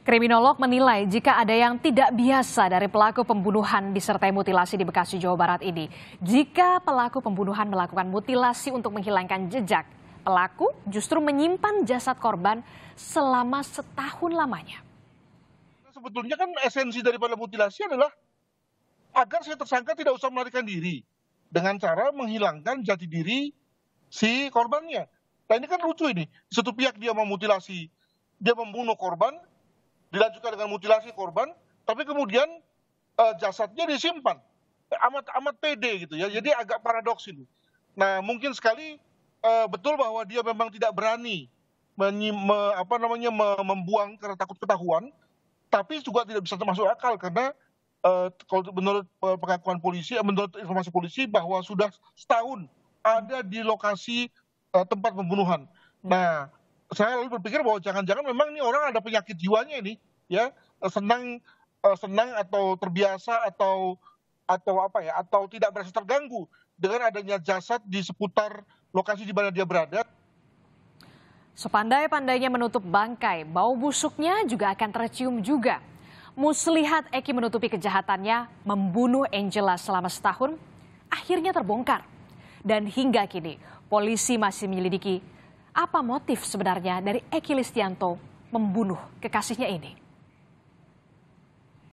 Kriminolog menilai jika ada yang tidak biasa dari pelaku pembunuhan disertai mutilasi di Bekasi, Jawa Barat ini. Jika pelaku pembunuhan melakukan mutilasi untuk menghilangkan jejak, pelaku justru menyimpan jasad korban selama setahun lamanya. Sebetulnya kan esensi daripada mutilasi adalah agar si tersangka tidak usah melarikan diri dengan cara menghilangkan jati diri si korbannya. Nah ini kan lucu ini. Satu pihak dia memutilasi, dia membunuh korban, dilanjutkan dengan mutilasi korban, tapi kemudian uh, jasadnya disimpan. Amat amat pede gitu ya. Jadi agak paradoks ini. Nah, mungkin sekali uh, betul bahwa dia memang tidak berani me, apa namanya me, membuang karena takut ketahuan, tapi juga tidak bisa termasuk akal karena uh, kalau menurut pengakuan polisi, menurut informasi polisi bahwa sudah setahun ada di lokasi uh, tempat pembunuhan. Nah, saya lalu berpikir bahwa jangan-jangan memang ini orang ada penyakit jiwanya ini ya senang uh, senang atau terbiasa atau atau apa ya atau tidak merasa terganggu dengan adanya jasad di seputar lokasi di mana dia berada. Sepandai-pandainya menutup bangkai, bau busuknya juga akan tercium juga. Muslihat Eki menutupi kejahatannya, membunuh Angela selama setahun, akhirnya terbongkar. Dan hingga kini, polisi masih menyelidiki apa motif sebenarnya dari Eki Listianto membunuh kekasihnya ini.